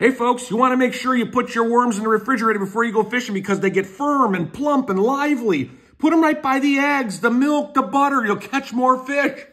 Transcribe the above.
Hey folks, you want to make sure you put your worms in the refrigerator before you go fishing because they get firm and plump and lively. Put them right by the eggs, the milk, the butter. You'll catch more fish.